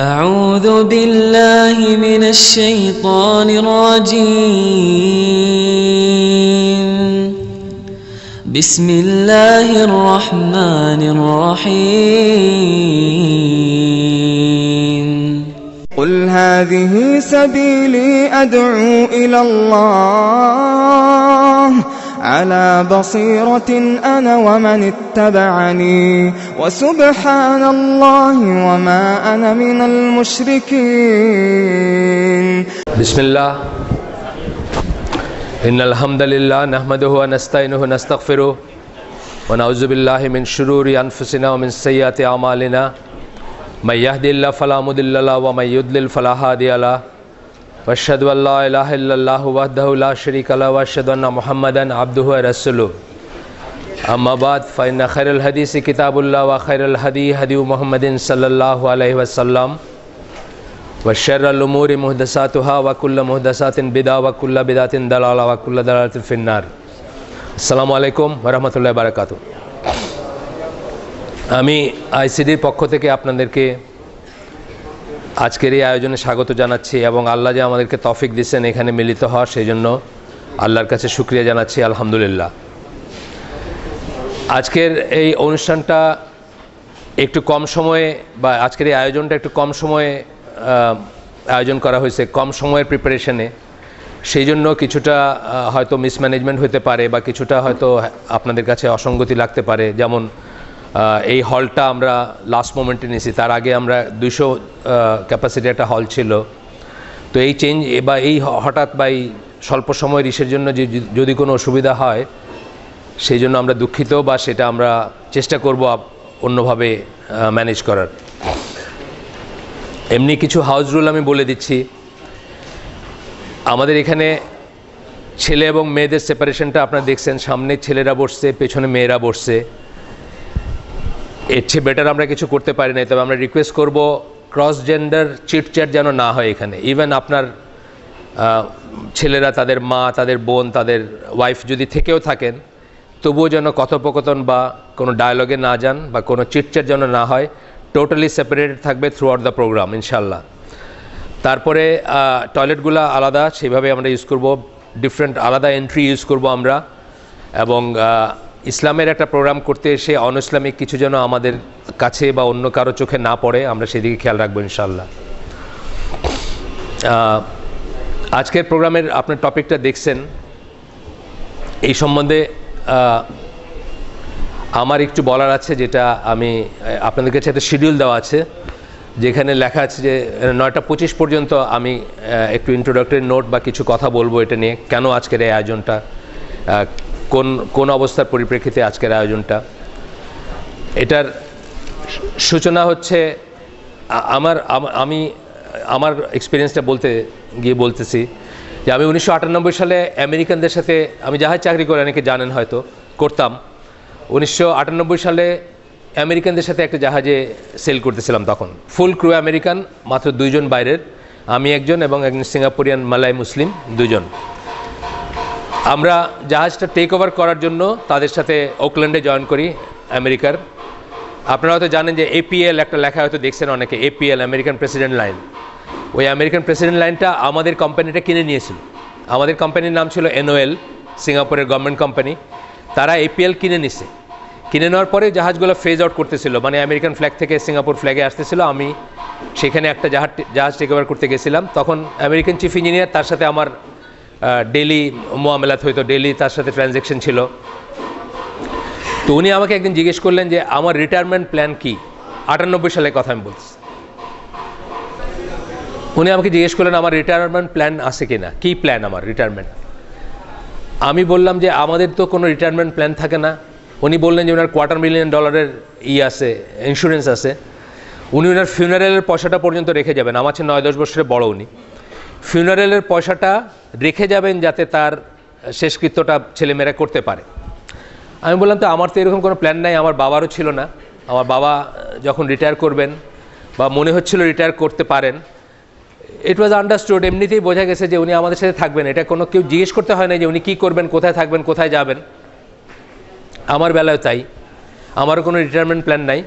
أعوذ بالله من الشيطان الرجيم. بسم الله الرحمن الرحيم. قل هذه سبيلي أدعو إلى الله. على بصيرة أنا ومن اتبعني. وسبحان الله وما أنا من المشركين. بسم الله. إن الحمد لله نحمده ونستعينه ونستغفره ونعوذ بالله من شرور أنفسنا ومن سيئات أعمالنا. من يهد الله فلا مضل له ومن يضلل فلا هادي له. واشهد ان لا اله الا الله وحده لا شريك له واشهد ان محمدا عبده ورسوله اما بعد فان خير الحديث كتاب الله وخير الهدي هدي محمد صلى الله عليه وسلم وشر الامور محدثاتها وكل محدثات بدعه وكل بدعه ضلاله وكل ضلاله في النار আসসালামু আলাইকুম রহমতুল্লাহ বারাকাতু আমি আইসিডির পক্ষ থেকে আপনাদেরকে আজকের এই আয়োজনে স্বাগত জানাচ্ছি এবং আল্লাহ যে আমাদেরকে তফিক দিচ্ছেন এখানে মিলিত হওয়া সেই জন্য আল্লাহর কাছে শুক্রিয়া জানাচ্ছি, আলহামদুলিল্লাহ। আজকের এই অনুষ্ঠানটা একটু কম সময়ে বা আজকের এই আয়োজনটা একটু কম সময়ে আয়োজন করা হয়েছে, কম সময়ের প্রিপারেশনে সেই জন্য কিছুটা হয়তো মিসম্যানেজমেন্ট হতে পারে বা কিছুটা হয়তো আপনাদের কাছে অসঙ্গতি লাগতে পারে। যেমন এই হলটা আমরা লাস্ট মোমেন্টে নিয়েছি। তার আগে আমরা দুশো ক্যাপাসিটি একটা হল ছিল। তো এই চেঞ্জ বা এই হঠাৎ বা এই স্বল্প সময়ের ইসের জন্য যদি- কোনো অসুবিধা হয়, সেই জন্য আমরা দুঃখিত বা সেটা আমরা চেষ্টা করব অন্যভাবে ম্যানেজ করার। এমনি কিছু হাউস রুল আমি বলে দিচ্ছি। আমাদের এখানে ছেলে এবং মেয়েদের সেপারেশনটা আপনারা দেখছেন। সামনে ছেলেরা বসছে, পেছনে মেয়েরা বসছে। এর চেয়ে বেটার আমরা কিছু করতে পারি না তবে আমরা রিকোয়েস্ট করব ক্রস জেন্ডার চিটচ্যাট যেন না হয় এখানে। ইভেন আপনার ছেলেরা, তাদের মা, তাদের বোন, তাদের ওয়াইফ যদি থেকেও থাকেন, তবুও যেন কথোপকথন বা কোনো ডায়ালগে না যান বা কোনো চিটচ্যাট যেন না হয় টোটালি সেপারেটেড থাকবে থ্রু আউট দ্য প্রোগ্রাম ইনশাল্লাহ তারপরে টয়লেটগুলো আলাদা, সেভাবে আমরা ইউজ করব ডিফারেন্ট আলাদা এন্ট্রি ইউজ করব আমরা, এবং ইসলামের একটা প্রোগ্রাম করতে এসে অন ইসলামিক কিছু যেন আমাদের কাছে বা অন্য কারও চোখে না পড়ে, আমরা সেদিকে খেয়াল রাখব ইনশাল্লাহ আজকের প্রোগ্রামের আপনার টপিকটা দেখছেন। এই সম্বন্ধে আমার একটু বলার আছে যেটা আমি আপনাদের কাছে একটা শিডিউল দেওয়া আছে, যেখানে লেখা আছে যে নয়টা পঁচিশ পর্যন্ত আমি একটু ইন্ট্রোডাক্টরি নোট বা কিছু কথা বলব এটা নিয়ে, কেন আজকের এই আয়োজনটা কোন কোন অবস্থার পরিপ্রেক্ষিতে আজকের আয়োজনটা? এটার সূচনা হচ্ছে আমার, আমি আমার এক্সপিরিয়েন্সটা বলতে, গিয়ে বলতেছি যে আমি উনিশশো আটানব্বই সালে আমেরিকানদের সাথে, আমি জাহাজ চাকরি করে, অনেকে জানেন হয়তো, করতাম। উনিশশো আটানব্বই সালে আমেরিকানদের সাথে একটা জাহাজে সেল করতেছিলাম তখন। ফুল ক্রু আমেরিকান মাত্র দুইজন বাইরের। আমি একজন এবং একজন সিঙ্গাপুরিয়ান মালাই মুসলিম দুজন আমরা জাহাজটা টেক ওভার করার জন্য তাদের সাথে ওকল্যান্ডে জয়েন করি, আমেরিকার। আপনারা হয়তো জানেন যে এপিএল একটা লেখা হয়তো দেখছেন অনেকে এপিএল আমেরিকান প্রেসিডেন্ট লাইন ওই আমেরিকান প্রেসিডেন্ট লাইনটা আমাদের কোম্পানিটা কিনে নিয়েছিল। আমাদের কোম্পানির নাম ছিল এনওএল সিঙ্গাপুরের গভর্নমেন্ট কোম্পানি তারা এপিএল কিনে নিছে। কিনে নেওয়ার পরে জাহাজগুলো ফেজ আউট করতেছিল। মানে আমেরিকান ফ্ল্যাগ থেকে সিঙ্গাপুর ফ্ল্যাগে আসতেছিল। আমি সেখানে একটা জাহাজ জাহাজ টেক ওভার করতে গেছিলাম। তখন আমেরিকান চিফ ইঞ্জিনিয়ার তার সাথে আমার ডেলি মোয়ামেলাত হইতো ডেলি তার সাথে ট্রানজ্যাকশন ছিল। তো উনি আমাকে একদিন জিজ্ঞেস করলেন যে, আমার রিটায়ারমেন্ট প্ল্যান কি? আটানব্বই সালের কথা আমি বলছি। উনি আমাকে জিজ্ঞেস করলেন, আমার রিটায়ারমেন্ট প্ল্যান আছে কি না কী প্ল্যান আমার রিটায়ারমেন্ট আমি বললাম যে, আমাদের তো কোনো রিটায়ারমেন্ট প্ল্যান থাকে না। উনি বললেন যে, ওনার কোয়ার্টার মিলিয়ন ডলারের ই আছে ইন্স্যুরেন্স আছে। উনি ওনার ফিউনারেলের পয়সাটা পর্যন্ত রেখে যাবেন। আমার চেয়ে নয় দশ বছরের বড় উনি। ফিউনারেলের পয়সাটা রেখে যাবেন যাতে তার শেষকৃত্যটা ছেলেমেয়েরা করতে পারে। আমি বললাম, তো আমার তো এরকম কোনো প্ল্যান নাই, আমার বাবারও ছিল না। আমার বাবা যখন রিটায়ার করবেন বা মনে হচ্ছিল রিটায়ার করতে পারেন ইট ওয়াজ আন্ডারস্টুড এমনিতেই বোঝা গেছে যে উনি আমাদের সাথে থাকবেন। এটা কোনো কেউ জিজ্ঞেস করতে হয় না যে উনি কী করবেন, কোথায় থাকবেন, কোথায় যাবেন। আমার বেলায় তাই। আমারও কোনো রিটায়ারমেন্ট প্ল্যান নাই।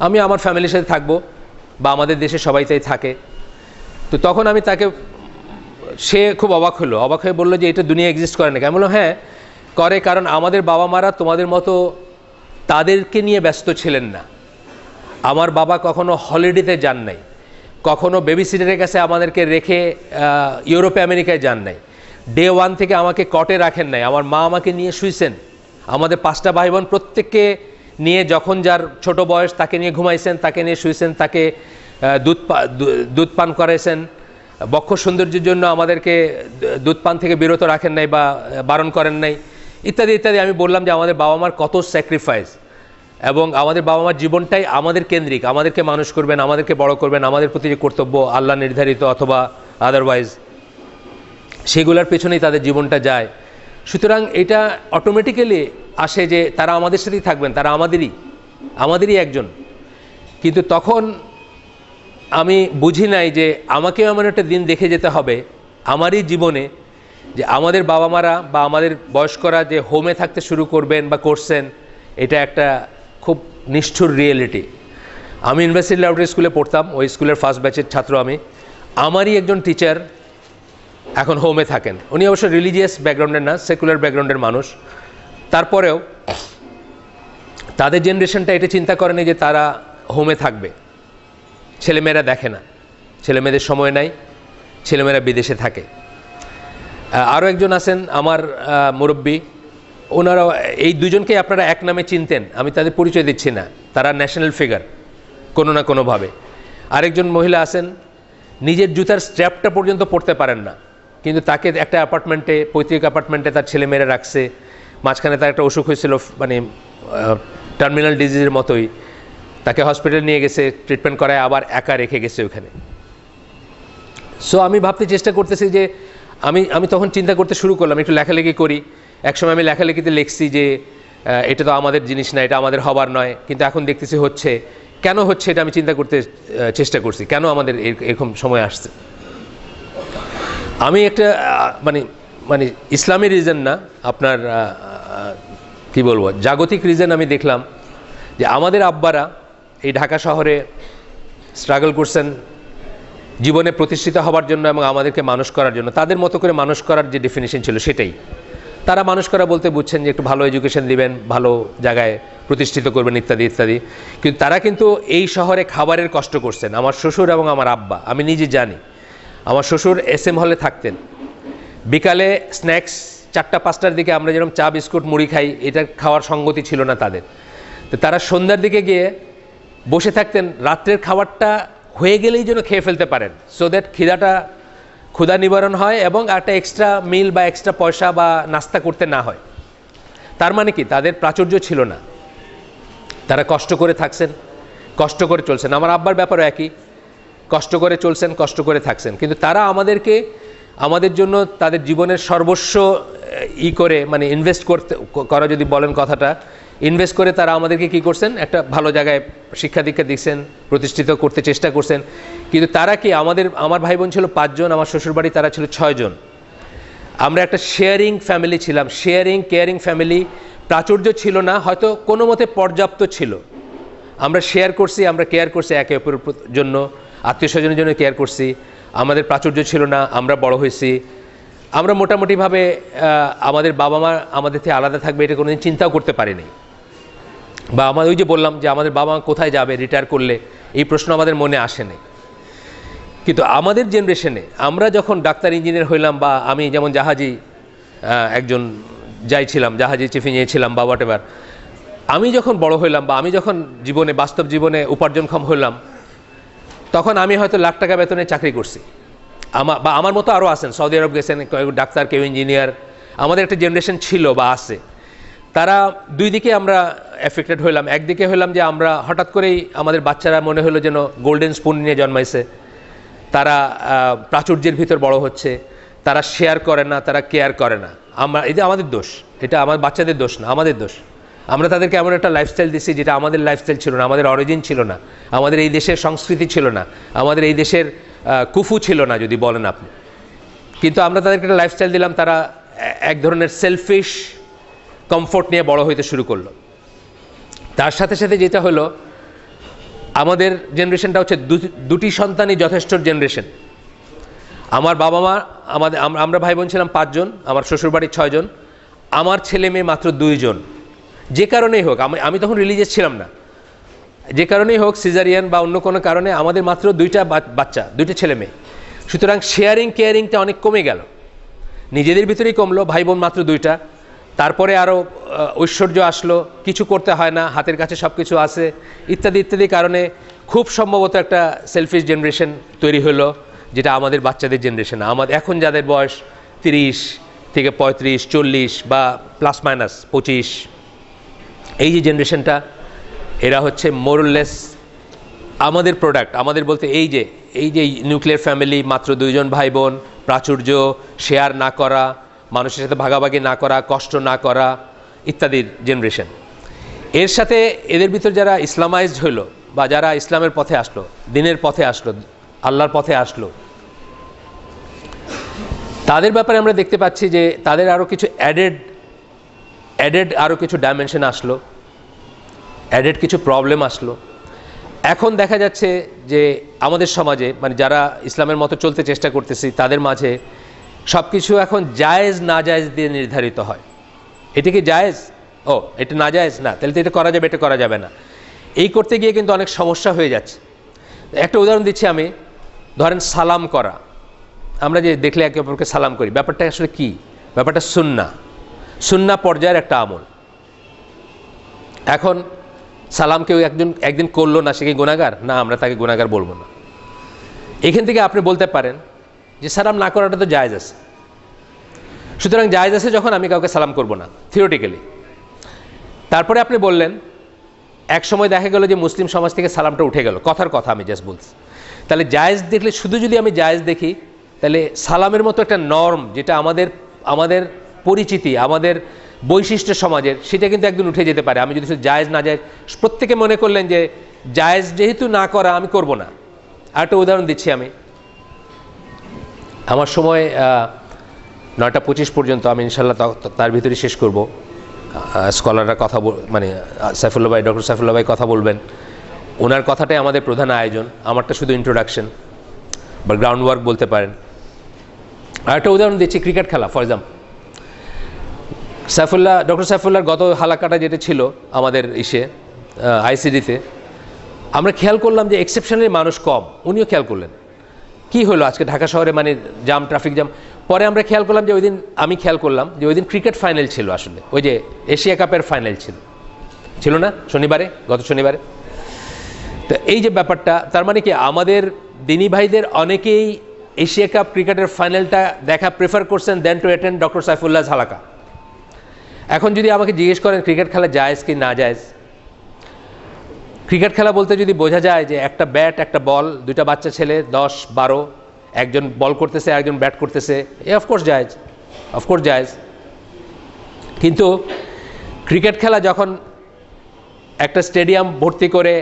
আমি আমার ফ্যামিলির সাথে থাকব বা আমাদের দেশে সবাই তাই থাকে। তো তখন আমি তাকে সে খুব অবাক হলো। অবাক হয়ে বলল যে, এটা দুনিয়া এক্সিস্ট করে না আমি বললাম হ্যাঁ করে কারণ আমাদের বাবা মারা তোমাদের মতো তাদেরকে নিয়ে ব্যস্ত ছিলেন না। আমার বাবা কখনো হলিডেতে যান নাই। কখনো বেবি সিটারের কাছে আমাদেরকে রেখে ইউরোপে, আমেরিকায় যান নাই। ডে ওয়ান থেকে আমাকে কটে রাখেন নাই। আমার মা আমাকে নিয়ে শুইছেন। আমাদের পাঁচটা ভাই বোন প্রত্যেককে নিয়ে যখন যার ছোট বয়স তাকে নিয়ে ঘুমাইছেন, তাকে নিয়ে শুইছেন, তাকে দুধ দুধ পান করাইছেন। বক্ষ সৌন্দর্যের জন্য আমাদেরকে দুধ পান থেকে বিরত রাখেন নাই বা বারণ করেন নাই, ইত্যাদি ইত্যাদি। আমি বললাম যে আমাদের বাবা মার কত স্যাক্রিফাইস এবং আমাদের বাবা মার জীবনটাই আমাদের কেন্দ্রিক। আমাদেরকে মানুষ করবেন, আমাদেরকে বড় করবেন, আমাদের প্রতি যে কর্তব্য আল্লাহ নির্ধারিত অথবা আদারওয়াইজ সেগুলোর পেছনেই তাদের জীবনটা যায়। সুতরাং এটা অটোমেটিক্যালি আসে যে তারা আমাদের সাথেই থাকবেন, তারা আমাদেরই আমাদেরই একজন। কিন্তু তখন আমি বুঝি নাই যে আমাকেও এমন একটা দিন দেখে যেতে হবে আমারই জীবনে, যে আমাদের বাবা মারা বা আমাদের বয়স্করা যে হোমে থাকতে শুরু করবেন বা করছেন, এটা একটা খুব নিষ্ঠুর রিয়েলিটি আমি ইউনিভার্সিটি লাউডারি স্কুলে পড়তাম, ওই স্কুলের ফার্স্ট ব্যাচের ছাত্র আমি। আমারই একজন টিচার এখন হোমে থাকেন। উনি অবশ্য রিলিজিয়াস ব্যাকগ্রাউন্ডের না সেকুলার ব্যাকগ্রাউন্ডের মানুষ। তারপরেও তাদের জেনারেশনটা এটা চিন্তা করেনি যে তারা হোমে থাকবে। ছেলেমেয়েরা দেখে না। ছেলেমেয়েদের সময় নাই, ছেলেমেয়েরা বিদেশে থাকে। আরও একজন আছেন আমার মুরব্বী। ওনারা এই দুজনকে আপনারা এক নামে চিনতেন, আমি তাদের পরিচয় দিচ্ছি না। তারা ন্যাশনাল ফিগার কোনো না কোনোভাবে। আরেকজন মহিলা আছেন, নিজের জুতার স্ট্র্যাপটা পর্যন্ত পড়তে পারেন না, কিন্তু তাকে একটা অ্যাপার্টমেন্টে পৈতৃক অ্যাপার্টমেন্টে তার ছেলেমেয়েরা রাখছে। মাঝখানে তার একটা অসুখ হয়েছিল মানে টার্মিনাল ডিজিজের মতোই। তাকে হসপিটালে নিয়ে গেছে ট্রিটমেন্ট করায়, আবার একা রেখে গেছে ওখানে। সো আমি ভাবতে চেষ্টা করতেছি যে, আমি আমি তখন চিন্তা করতে শুরু করলাম, একটু লেখালেখি করি। একসময় আমি লেখালেখিতে লিখছি যে এটা তো আমাদের জিনিস না, এটা আমাদের হবার নয়। কিন্তু এখন দেখতেছি হচ্ছে, কেন হচ্ছে এটা আমি চিন্তা করতে চেষ্টা করছি, কেন আমাদের এর- এরকম সময় আসছে? আমি একটা মানে মানে ইসলামী রিজন না, আপনার কি বলব, জাগতিক রিজন আমি দেখলাম যে, আমাদের আব্বারা এই ঢাকা শহরে স্ট্রাগল করছেন, জীবনে প্রতিষ্ঠিত হবার জন্য এবং আমাদেরকে মানুষ করার জন্য। তাদের মতো করে মানুষ করার যে ডেফিনেশন ছিল সেটাই। তারা মানুষ করা বলতে বুঝছেন যে একটু ভালো এডুকেশন দিবেন, ভালো জায়গায় প্রতিষ্ঠিত করবেন, ইত্যাদি ইত্যাদি। কিন্তু তারা কিন্তু এই শহরে খাবারের কষ্ট করছেন। আমার শ্বশুর এবং আমার আব্বা, আমি নিজে জানি, আমার শ্বশুর এস এম হলে থাকতেন। বিকালে স্ন্যাক্স চারটা, পাঁচটার দিকে আমরা যেরকম চা, বিস্কুট, মুড়ি খাই এটা খাওয়ার সঙ্গতি ছিল না তাদের। তো তারা সন্ধ্যার দিকে গিয়ে বসে থাকতেন, রাত্রের খাবারটা হয়ে গেলেই যেন খেয়ে ফেলতে পারেন সো দ্যাট খিদাটা, ক্ষুধা নিবারণ হয় এবং একটা এক্সট্রা মিল বা এক্সট্রা পয়সা বা নাস্তা করতে না হয়। তার মানে কি? তাদের প্রাচুর্য ছিল না। তারা কষ্ট করে থাকছেন, কষ্ট করে চলছেন। আমার আব্বার ব্যাপারও একই। কষ্ট করে চলছেন, কষ্ট করে থাকছেন। কিন্তু তারা আমাদেরকে, আমাদের জন্য তাদের জীবনের সর্বস্ব ই করে মানে ইনভেস্ট করতে করা যদি বলেন কথাটা ইনভেস্ট করে তারা আমাদেরকে কি করছেন? একটা ভালো জায়গায় শিক্ষা দীক্ষা দিচ্ছেন, প্রতিষ্ঠিত করতে চেষ্টা করছেন। কিন্তু তারা কি আমাদের, আমার ভাই বোন ছিল পাঁচজন, আমার শ্বশুরবাড়ি তারা ছিল ছয়জন। আমরা একটা শেয়ারিং ফ্যামিলি ছিলাম। শেয়ারিং কেয়ারিং ফ্যামিলি প্রাচুর্য ছিল না, হয়তো কোনো মতে পর্যাপ্ত ছিল। আমরা শেয়ার করছি, আমরা কেয়ার করছি একে অপরের জন্য, আত্মীয় স্বজনের জন্য কেয়ার করছি। আমাদের প্রাচুর্য ছিল না, আমরা বড় হয়েছি। আমরা মোটামুটিভাবে আমাদের বাবা মা আমাদের থেকে আলাদা থাকবে এটা কোনোদিন চিন্তাও করতে পারিনি। বা আমার ওই যে বললাম যে আমাদের বাবা মা কোথায় যাবে রিটায়ার করলে, এই প্রশ্ন আমাদের মনে আসেনি কিন্তু আমাদের জেনারেশনে আমরা যখন ডাক্তার ইঞ্জিনিয়ার হইলাম বা আমি যেমন জাহাজি একজন যাইছিলাম, জাহাজি চিফ ইঞ্জিনিয়ার ছিলাম বা হোয়াট আমি যখন বড় হইলাম বা আমি যখন জীবনে, বাস্তব জীবনে উপার্জনক্ষম হইলাম, তখন আমি হয়তো লাখ টাকা বেতনে চাকরি করছি। আমার বা আমার মতো আরও আছেন, সৌদি আরব গেছেন ডাক্তার, কেউ ইঞ্জিনিয়ার আমাদের একটা জেনারেশন ছিল বা আছে। তারা দুই দিকে আমরা এফেক্টেড হইলাম। একদিকে হইলাম যে আমরা হঠাৎ করেই আমাদের বাচ্চারা মনে হলো যেন গোল্ডেন স্পুন নিয়ে জন্মাইছে। তারা প্রাচুর্যের ভিতর বড় হচ্ছে। তারা শেয়ার করে না, তারা কেয়ার করে না। আমরা, এটা আমাদের দোষ। এটা আমার বাচ্চাদের দোষ না, আমাদের দোষ। আমরা তাদেরকে এমন একটা লাইফস্টাইল দিচ্ছি যেটা আমাদের লাইফস্টাইল ছিল না, আমাদের অরিজিন ছিল না। আমাদের এই দেশের সংস্কৃতি ছিল না। আমাদের এই দেশের কুফু ছিল না, যদি বলেন আপনি। কিন্তু আমরা তাদেরকে একটা লাইফস্টাইল দিলাম, তারা এক ধরনের সেলফিশ কমফোর্ট নিয়ে বড় হইতে শুরু করল। তার সাথে সাথে যেটা হলো, আমাদের জেনারেশনটা হচ্ছে দুটি সন্তানই যথেষ্ট জেনারেশন। আমার বাবা মা, আমাদের, আমরা ভাই বোন ছিলাম পাঁচজন, আমার শ্বশুরবাড়ির ছয়জন, আমার ছেলে মেয়ে মাত্র দুইজন। যে কারণেই হোক, আমি আমি তখন রিলিজিয়াস ছিলাম না। যে কারণেই হোক সিজারিয়ান বা অন্য কোনো কারণে আমাদের মাত্র দুইটা বাচ্চা, দুইটা ছেলে মেয়ে। সুতরাং শেয়ারিং কেয়ারিংটা অনেক কমে গেল। নিজেদের ভিতরেই কমলো ভাই বোন মাত্র দুইটা। তারপরে আরও ঐশ্বর্য আসলো, কিছু করতে হয় না, হাতের কাছে সব কিছু আছে, ইত্যাদি ইত্যাদি কারণে খুব সম্ভবত একটা সেলফিশ জেনারেশন তৈরি হলো, যেটা আমাদের বাচ্চাদের জেনারেশন আমাদের, এখন যাদের বয়স তিরিশ থেকে পঁয়ত্রিশ, চল্লিশ বা প্লাস মাইনাস পঁচিশ, এই যে জেনারেশনটা এরা হচ্ছে মোরলেস আমাদের প্রোডাক্ট আমাদের বলতে এই যে এই যে নিউক্লিয়ার ফ্যামিলি মাত্র দুইজন ভাই বোন প্রাচুর্য শেয়ার না করা মানুষের সাথে ভাগাভাগি না করা, কষ্ট না করা ইত্যাদির জেনারেশন এর সাথে এদের ভিতর যারা ইসলামাইজড হইল বা যারা ইসলামের পথে আসলো, দিনের পথে আসলো, আল্লাহর পথে আসলো, তাদের ব্যাপারে আমরা দেখতে পাচ্ছি যে তাদের আরও কিছু অ্যাডেড অ্যাডেড আরও কিছু ডাইমেনশন আসলো অ্যাডেড কিছু প্রবলেম আসলো। এখন দেখা যাচ্ছে যে আমাদের সমাজে মানে যারা ইসলামের মতো চলতে চেষ্টা করতেছি, তাদের মাঝে সব কিছু এখন জায়েজ না জায়েজ দিয়ে নির্ধারিত হয়। এটা কি জায়েজ? ও, এটা না জায়েজ না। তাহলে তো এটা করা যাবে, এটা করা যাবে না। এই করতে গিয়ে কিন্তু অনেক সমস্যা হয়ে যাচ্ছে। একটা উদাহরণ দিচ্ছি আমি। ধরেন সালাম করা। আমরা যে দেখলে একে অপরকে সালাম করি। ব্যাপারটা আসলে কি? ব্যাপারটা সুন্না সুন্না পর্যায়ের একটা আমল। এখন সালাম কেউ একজন, একদিন করল না, সে কি গুণাগার না, আমরা তাকে গুণাগার বলব না। এখান থেকে আপনি বলতে পারেন যে সালাম না করাটা তো জায়েজ আছে। সুতরাং জায়েজ আছে যখন আমি কাউকে সালাম করব না থিওরিটিক্যালি তারপরে আপনি বললেন, এক সময় দেখা গেল যে মুসলিম সমাজ থেকে সালামটা উঠে গেল, কথার কথা আমি জাস্ট বলছি। তাহলে জায়েজ দেখলে, শুধু যদি আমি জায়েজ দেখি, তাহলে সালামের মতো একটা নর্ম যেটা আমাদের আমাদের পরিচিতি, আমাদের বৈশিষ্ট্য সমাজের, সেটা কিন্তু একদিন উঠে যেতে পারে। আমি যদি শুধু জায়েজ না জায়েজ প্রত্যেকে মনে করলেন যে জায়েজ যেহেতু না করা, আমি করব না। আর একটা উদাহরণ দিচ্ছি আমি। আমার সময় নয়টা পঁচিশ পর্যন্ত আমি ইনশাল্লাহ তার ভিতরে শেষ করব। স্কলাররা কথা মানে আহ, সাইফুল্লাহ ভাই ডক্টর সাইফুল্লাহ ভাই কথা বলবেন। ওনার কথাটাই আমাদের প্রধান আয়োজন আমারটা শুধু ইন্ট্রোডাকশন বা গ্রাউন্ড ওয়ার্ক বলতে পারেন। আর একটা উদাহরণ দিচ্ছি ক্রিকেট খেলা ফর এক্সাম্পল সাইফুল্লাহ ডক্টর সাইফুল্লাহর গত হালাকাটা যেটা ছিল আমাদের ইসে আইসিডিতে আমরা খেয়াল করলাম যে এক্সেপশনালি মানুষ কম উনিও খেয়াল করলেন। কি হলো আজকে ঢাকা শহরে? মানে জাম ট্রাফিক জাম পরে আমরা খেয়াল করলাম যে ওই দিন আমি খেয়াল করলাম যে ওই দিন ক্রিকেট ফাইনাল ছিল আসলে। ওই যে এশিয়া কাপের ফাইনাল ছিল। ছিল না? শনিবারে? গত শনিবারে? তো এই যে ব্যাপারটা, তার মানে কি আমাদের দিনী ভাইদের অনেকেই এশিয়া কাপ ক্রিকেটের ফাইনালটা দেখা প্রেফার করছেন then to attend doctor Saifullah ঝালাকা। এখন যদি আমাকে জিজ্ঞেস করেন, ক্রিকেট খেলা জায়েজ কি না জায়েজ ক্রিকেট খেলা বলতে যদি বোঝা যায় যে একটা ব্যাট, একটা বল, দুইটা বাচ্চা ছেলে, দশ, বারো, একজন বল করতেছে একজন ব্যাট করতেছে, এ অফকোর্স জায়জ অফকোর্স জায়েজ। কিন্তু ক্রিকেট খেলা যখন একটা স্টেডিয়াম ভর্তি করে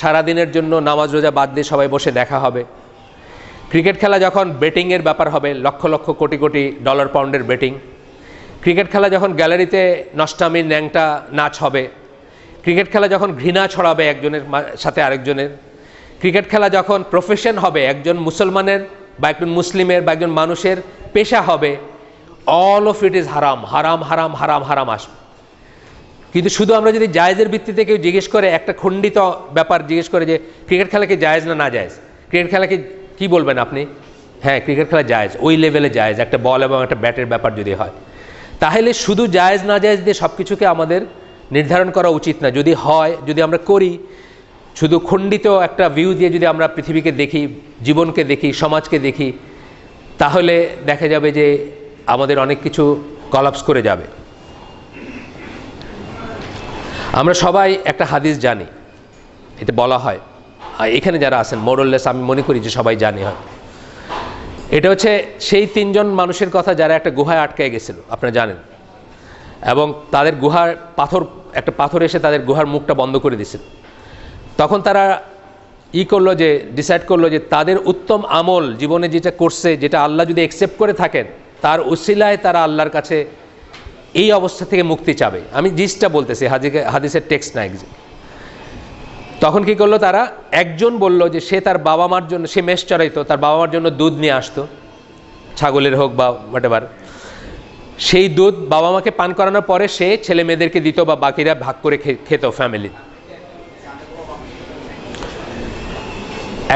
সারাদিনের জন্য নামাজ রোজা বাদ দিয়ে সবাই বসে দেখা হবে, ক্রিকেট খেলা যখন বেটিংয়ের ব্যাপার হবে, লক্ষ লক্ষ কোটি কোটি ডলার পাউন্ডের বেটিং ক্রিকেট খেলা যখন গ্যালারিতে নষ্টামি ন্যাংটা নাচ হবে ক্রিকেট খেলা যখন ঘৃণা ছড়াবে একজনের সাথে আরেকজনের, ক্রিকেট খেলা যখন প্রফেশন হবে, একজন মুসলমানের বা একজন মুসলিমের বা একজন মানুষের পেশা হবে অল অফ ইট ইজ হারাম হারাম হারাম হারাম হারাম আসবে কিন্তু শুধু আমরা যদি জায়েজের ভিত্তিতে কেউ জিজ্ঞেস করে, একটা খণ্ডিত ব্যাপার জিজ্ঞেস করে যে, ক্রিকেট খেলা কি জায়েজ না না জায়েজ? ক্রিকেট খেলা কি কি বলবেন আপনি? হ্যাঁ ক্রিকেট খেলা জায়েজ, ওই লেভেলে জায়েজ, একটা বল এবং একটা ব্যাটের ব্যাপার যদি হয়। তাহলে শুধু জায়েজ না জায়েজ দিয়ে সব কিছুকে আমাদের নির্ধারণ করা উচিত না। যদি হয়, যদি আমরা করি, শুধু খণ্ডিত একটা ভিউ দিয়ে যদি আমরা পৃথিবীকে দেখি, জীবনকে দেখি, সমাজকে দেখি, তাহলে দেখা যাবে যে আমাদের অনেক কিছু কলাপস করে যাবে। আমরা সবাই একটা হাদিস জানি এতে বলা হয়। এখানে যারা আছেন মোরল্লেস আমি মনে করি যে সবাই জানি হয়। এটা হচ্ছে সেই তিনজন মানুষের কথা যারা একটা গুহায় আটকায় গেছিল, আপনারা জানেন। এবং তাদের গুহার পাথর, একটা পাথর এসে তাদের গুহার মুখটা বন্ধ করে দিয়েছিল তখন তারা ই করল যে ডিসাইড করল যে তাদের উত্তম আমল জীবনে যেটা করছে, যেটা আল্লাহ যদি একসেপ্ট করে থাকেন, তার উসিলায় তারা আল্লাহর কাছে এই অবস্থা থেকে মুক্তি চাবে। আমি জিসটা বলতেছি, হাদিকে হাদিসের টেক্সট না তখন কি করল তারা, একজন বলল যে সে তার বাবা মার জন্য, সে মেষ চড়াইতো, তার বাবা মার জন্য দুধ নিয়ে আসতো, ছাগলের হোক বা হোয়াটেভার সেই দুধ বাবা মাকে পান করানোর পরে সে ছেলে মেয়েদেরকে দিত বা বাকিরা ভাগ করে খেত ফ্যামিলি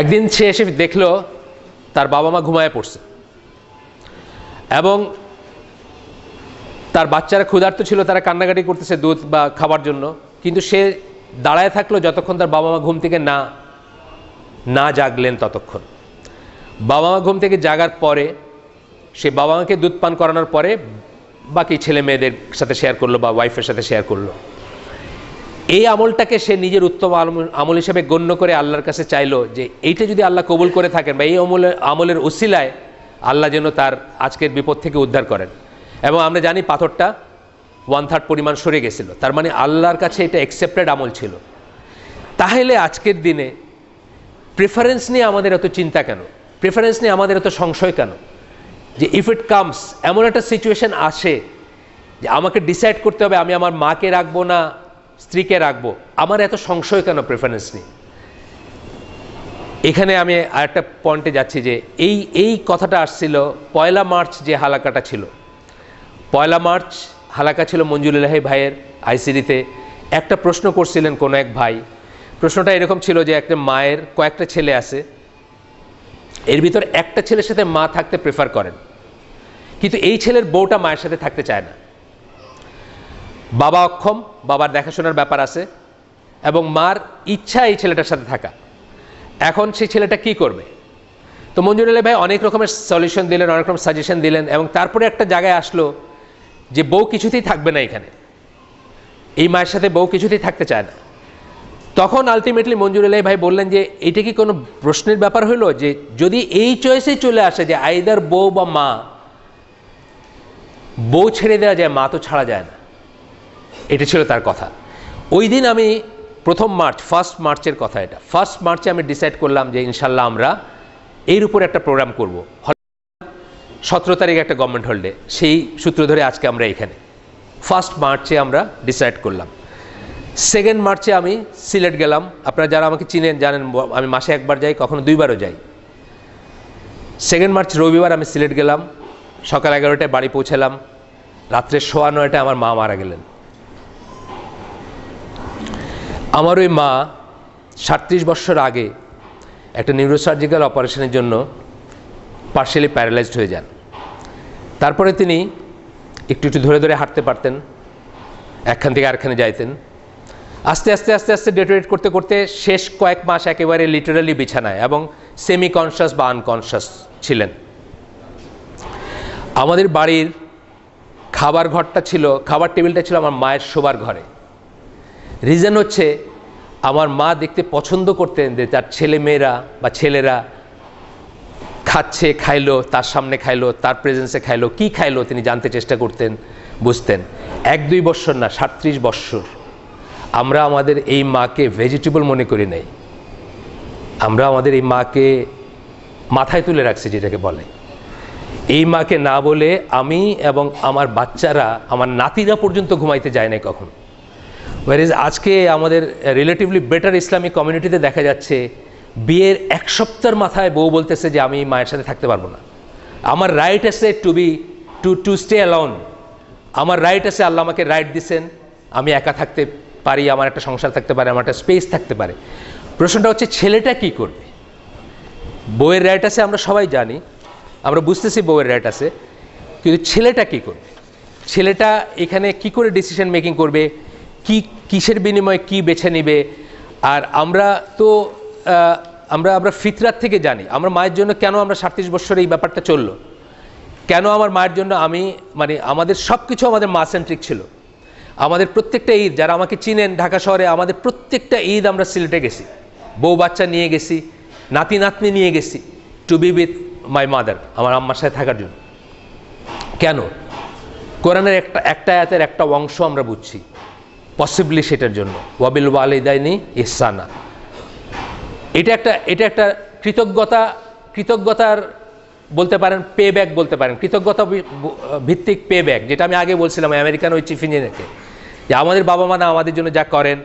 একদিন সে এসে দেখল তার বাবা মা ঘুমায় পড়ছে। এবং তার বাচ্চারা ক্ষুধার্ত ছিল, তারা কান্নাকাটি করতেছে দুধ বা খাবার জন্য। কিন্তু সে দাঁড়ায় থাকল যতক্ষণ তার বাবা মা ঘুম থেকে না না জাগলেন ততক্ষণ। বাবা মা ঘুম থেকে জাগার পরে সে বাবা মাকে দুধ পান করানোর পরে বাকি ছেলে মেয়েদের সাথে শেয়ার করল বা ওয়াইফের সাথে শেয়ার করল। এই আমলটাকে সে নিজের উত্তম আমল- হিসেবে গণ্য করে আল্লাহর কাছে চাইলো যে এইটা যদি আল্লাহ কবুল করে থাকেন বা এই আমলের আমলের উসিলায় আল্লাহ যেন তার আজকের বিপদ থেকে উদ্ধার করেন। এবং আমরা জানি পাথরটা ওয়ান থার্ড পরিমাণ সরে গেছিল। তার মানে আল্লাহর কাছে এটা অ্যাকসেপ্টেড আমল ছিল। তাহলে আজকের দিনে প্রেফারেন্স নিয়ে আমাদের এত চিন্তা কেন? প্রেফারেন্স নিয়ে আমাদের এত সংশয় কেন? যে ইফ ইট কামস এমন একটা সিচুয়েশন আসে যে আমাকে ডিসাইড করতে হবে, আমি আমার মাকে রাখব না, স্ত্রীকে রাখব। আমার এত সংশয় কেন প্রেফারেন্স নেই? এখানে আমি আরেকটা পয়েন্টে যাচ্ছি যে এই এই কথাটা আসছিল পয়লা মার্চ যে হালাকাটা ছিল। পয়লা মার্চ হালাকা ছিল মঞ্জুরুল্লাহি ভাইয়ের আইসিডিতে একটা প্রশ্ন করছিলেন কোনো এক ভাই। প্রশ্নটা এরকম ছিল যে একটা মায়ের কয়েকটা ছেলে আছে। এর ভিতর একটা ছেলের সাথে মা থাকতে প্রেফার করেন। কিন্তু এই ছেলের বউটা মায়ের সাথে থাকতে চায় না। বাবা অক্ষম, বাবার দেখাশোনার ব্যাপার আছে, এবং মার ইচ্ছা এই ছেলেটার সাথে থাকা। এখন সেই ছেলেটা কি করবে? তো মঞ্জুর আলী ভাই অনেক রকমের সলিউশন দিলেন, অনেক রকম সাজেশন দিলেন, এবং তারপরে একটা জায়গায় আসলো যে বউ কিছুতেই থাকবে না এখানে। এই মায়ের সাথে বউ কিছুতেই থাকতে চায় না। তখন আলটিমেটলি মঞ্জুর আলী ভাই বললেন যে, এটা কি কোনো প্রশ্নের ব্যাপার হলো যে, যদি এই চয়েসেই চলে আসে যে আইদার বউ বা মা, বউ ছেড়ে দেওয়া যায়, মা তো ছাড়া যায় না। এটা ছিল তার কথা। ওই দিন আমি প্রথম মার্চ ফার্স্ট মার্চের কথা এটা। ফার্স্ট মার্চে আমি ডিসাইড করলাম যে ইনশাল্লাহ আমরা এর উপর একটা প্রোগ্রাম করব। সতেরো তারিখ একটা গভর্নমেন্ট হলিডে সেই সূত্র ধরে আজকে আমরা এখানে। ফার্স্ট মার্চে আমরা ডিসাইড করলাম। সেকেন্ড মার্চে আমি সিলেট গেলাম। আপনারা যারা আমাকে চিনেন, জানেন আমি মাসে একবার যাই, কখনো দুইবারও যাই। সেকেন্ড মার্চ রবিবার আমি সিলেট গেলাম, সকাল এগারোটায় বাড়ি পৌঁছালাম, রাত্রে সোয়া নয়টায় আমার মা মারা গেলেন। আমার ওই মা সাতত্রিশ বছর আগে একটা নিউরোসার্জিক্যাল অপারেশনের জন্য পার্শিয়ালি প্যারালাইজড হয়ে যান। তারপরে তিনি একটু একটু ধরে ধরে হাঁটতে পারতেন, একখান থেকে আরেকখানে যাইতেন। আস্তে আস্তে আস্তে আস্তে ডেটোরেট করতে করতে শেষ কয়েক মাস একেবারে লিটারালি বিছানায় এবং সেমি কনশাস বা আনকনশাস ছিলেন। আমাদের বাড়ির খাবার ঘরটা ছিল, খাবার টেবিলটা ছিল আমার মায়ের শোবার ঘরে। রিজন হচ্ছে আমার মা দেখতে পছন্দ করতেন যে তার ছেলে মেয়েরা বা ছেলেরা খাচ্ছে, খাইলো, তার সামনে খাইলো, তার প্রেজেন্সে খাইলো, কি খাইলো তিনি জানতে চেষ্টা করতেন, বুঝতেন। এক দুই বৎসর না সাতত্রিশ বৎসর আমরা আমাদের এই মাকে ভেজিটেবল মনে করি নাই। আমরা আমাদের এই মাকে মাথায় তুলে রাখছি যেটাকে বলে। এই মাকে না বলে আমি এবং আমার বাচ্চারা, আমার নাতিরা পর্যন্ত ঘুমাইতে যায় নাই কখন। ওয়ারিজ আজকে আমাদের রিলেটিভলি বেটার ইসলামিক কমিউনিটিতে দেখা যাচ্ছে, বিয়ের এক সপ্তাহের মাথায় বউ বলতেছে যে আমি মায়ের সাথে থাকতে পারব না। আমার রাইট আছে to be to to stay alone আমার রাইট আছে, আল্লাহ আমাকে রাইট দিছেন, আমি একা থাকতে পারি, আমার একটা সংসার থাকতে পারে, আমার একটা স্পেস থাকতে পারে। প্রশ্নটা হচ্ছে, ছেলেটা কি করবে? বউয়ের রাইট আছে, আমরা সবাই জানি, আমরা বুঝতেছি বউয়ের রাইট আছে, কিন্তু ছেলেটা কি করবে? ছেলেটা এখানে কি করে ডিসিশন মেকিং করবে? কি, কিসের বিনিময়ে কি বেছে নেবে? আর আমরা তো আমরা আমরা ফিতরাত থেকে জানি, আমরা মায়ের জন্য কেন আমরা সাতত্রিশ বছর এই ব্যাপারটা চলল? কেন আমার মায়ের জন্য আমি মানে আমাদের সব কিছু আমাদের মা সেন্ট্রিক ছিল? আমাদের প্রত্যেকটা ঈদ, যারা আমাকে চিনেন ঢাকা শহরে, আমাদের প্রত্যেকটা ঈদ আমরা সিলেটে গেছি। বউ বাচ্চা নিয়ে গেছি, নাতি নাতনি নিয়ে গেছি to be with my mother আমার আম্মার সাথে থাকার জন্য। কেন? কোরআনের একটা একটা আয়াতের একটা অংশ আমরা বুঝছি পসিবলি সেটার জন্য। ওয়াবিল ওয়ালিদাইনি ইহসানা। এটা একটা এটা একটা কৃতজ্ঞতা, কৃতজ্ঞতার বলতে পারেন পে ব্যাক বলতে পারেন। কৃতজ্ঞতা ভিত্তিক পে ব্যাক যেটা আমি আগে বলছিলাম আমেরিকান ওই চিফ ইঞ্জিনিয়ারকে যে আমাদের বাবা মা না আমাদের জন্য যা করেন,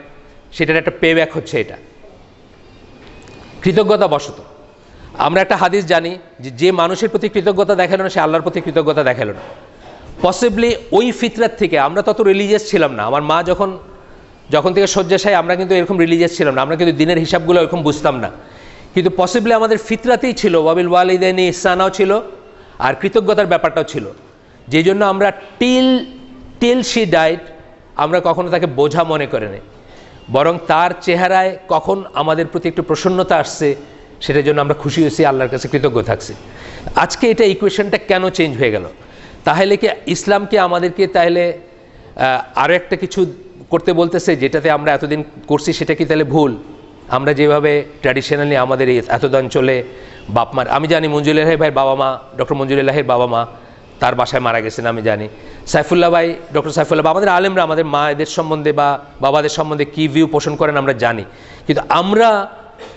সেটার একটা পে ব্যাক হচ্ছে এটা। কৃতজ্ঞতা বশত আমরা একটা হাদিস জানি যে যে মানুষের প্রতি কৃতজ্ঞতা দেখাল না, সে আল্লাহর প্রতি কৃতজ্ঞতা দেখাল না। পসিবলি ওই ফিতরার থেকে আমরা তত রিলিজিয়াস ছিলাম না। আমার মা যখন যখন থেকে শয্যাশায়ী, আমরা কিন্তু এরকম রিলিজিয়াস ছিলাম না। আমরা কিন্তু দিনের হিসাবগুলো এরকম বুঝতাম না। কিন্তু পসিবলি আমাদের ফিতরাতেই ছিল, ওয়াবিল ওয়ালিদানি ইসানাও ছিল, আর কৃতজ্ঞতার ব্যাপারটাও ছিল। যেই জন্য আমরা টিল টিল শি ডাইট আমরা কখনো তাকে বোঝা মনে করে নেই। বরং তার চেহারায় কখন আমাদের প্রতি একটু প্রসন্নতা আসছে, সেটার জন্য আমরা খুশি হয়েছি, আল্লাহর কাছে কৃতজ্ঞ থাকছি। আজকে এটা ইকুয়েশনটা কেন চেঞ্জ হয়ে গেল? তাহলে কি ইসলামকে আমাদেরকে তাহলে আরও একটা কিছু করতে বলতেছে যেটাতে আমরা এতদিন করছি, সেটা কি তাহলে ভুল? আমরা যেভাবে ট্র্যাডিশনালি আমাদের এই এতদান চলে বাপ মার আমি জানি মঞ্জুর এলাহি ভাইয়ের বাবা মা, ডক্টর মঞ্জুর এলাহির বাবা মা, তার বাসায় মারা গেছেন, আমি জানি। সাইফুল্লাহ ভাই, ডক্টর সাইফুল্লাহ বা আমাদের আলেমরা আমাদের মায়েদের সম্বন্ধে বা বাবাদের সম্বন্ধে কী ভিউ পোষণ করেন আমরা জানি। কিন্তু আমরা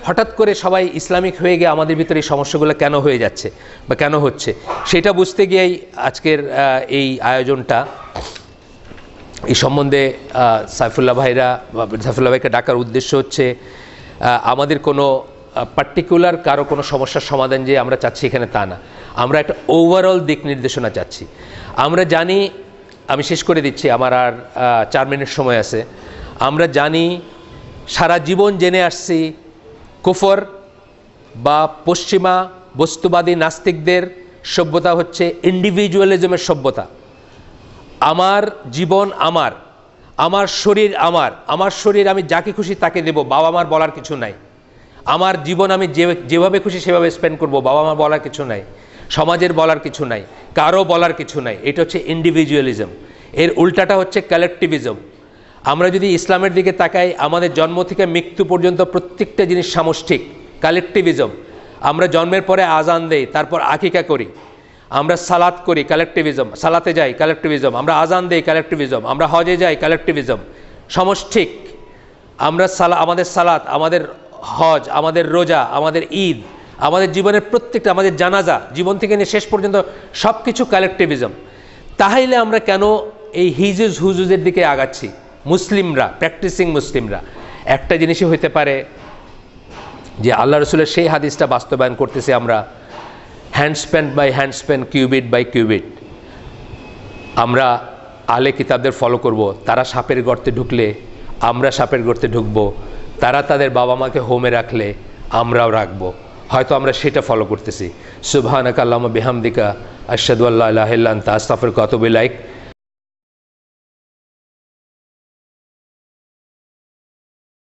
হঠাৎ করে সবাই ইসলামিক হয়ে গিয়ে আমাদের ভিতরে এই সমস্যাগুলো কেন হয়ে যাচ্ছে বা কেন হচ্ছে, সেটা বুঝতে গিয়েই আজকের এই আয়োজনটা। এই সম্বন্ধে সাইফুল্লাহ ভাইরা সাইফুল্লাহ ভাইকে ডাকার উদ্দেশ্য হচ্ছে আমাদের কোনো পার্টিকুলার কারও কোনো সমস্যার সমাধান যে আমরা চাচ্ছি এখানে তা না। আমরা একটা ওভারঅল দিক নির্দেশনা চাচ্ছি। আমরা জানি, আমি শেষ করে দিচ্ছি, আমার আর চার মিনিট সময় আছে। আমরা জানি, সারা জীবন জেনে আসছি, কুফর বা পশ্চিমা বস্তুবাদী নাস্তিকদের সভ্যতা হচ্ছে ইন্ডিভিজুয়ালিজমের সভ্যতা। আমার জীবন আমার। আমার শরীর আমার আমার শরীর আমি যাকে খুশি তাকে দেব, বাবা মার বলার কিছু নাই। আমার জীবন আমি যে, যেভাবে খুশি সেভাবে স্পেন্ড করব, বাবা মা বলার কিছু নাই, সমাজের বলার কিছু নাই, কারও বলার কিছু নাই, এটা হচ্ছে ইন্ডিভিজুয়ালিজম এর উল্টাটা হচ্ছে কালেকটিভিজম আমরা যদি ইসলামের দিকে তাকাই, আমাদের জন্ম থেকে মৃত্যু পর্যন্ত প্রত্যেকটা জিনিস সামষ্টিক কালেকটিভিজম আমরা জন্মের পরে আজান দেই, তারপর আকিকা করি। আমরা সালাত করি কালেকটিভিজম সালাতে যাই কালেকটিভিজম আমরা আজান দেই কালেকটিভিজম আমরা হজে যাই কালেকটিভিজম সমষ্টিক, আমরা সালা, আমাদের সালাত, আমাদের হজ, আমাদের রোজা, আমাদের ঈদ, আমাদের জীবনের প্রত্যেকটা, আমাদের জানাজা, জীবন থেকে নিয়ে শেষ পর্যন্ত সব কিছু কালেকটিভিজম তাহলে আমরা কেন এই হিজুজ হুজুজের দিকে আগাচ্ছি? মুসলিমরা প্র্যাকটিসিং মুসলিমরা। একটা জিনিসই হইতে পারে যে আল্লাহ রসুলের সেই হাদিসটা বাস্তবায়ন করতেছি আমরা। Handspan by handspan cubit by cubit আমরা আলে কিতাবদের ফলো করব। তারা সাপের গর্তে ঢুকলে, আমরা সাপের গর্তে ঢুকব। তারা তাদের বাবা মাকে হোমে রাখলে, আমরাও রাখব। হয়তো আমরা সেটা ফলো করতেছি। সুবহানাক আল্লাহ বেহামদিকা আশাদু আল্লাহ আল্লাহ আস্তাফর কতবিলাইক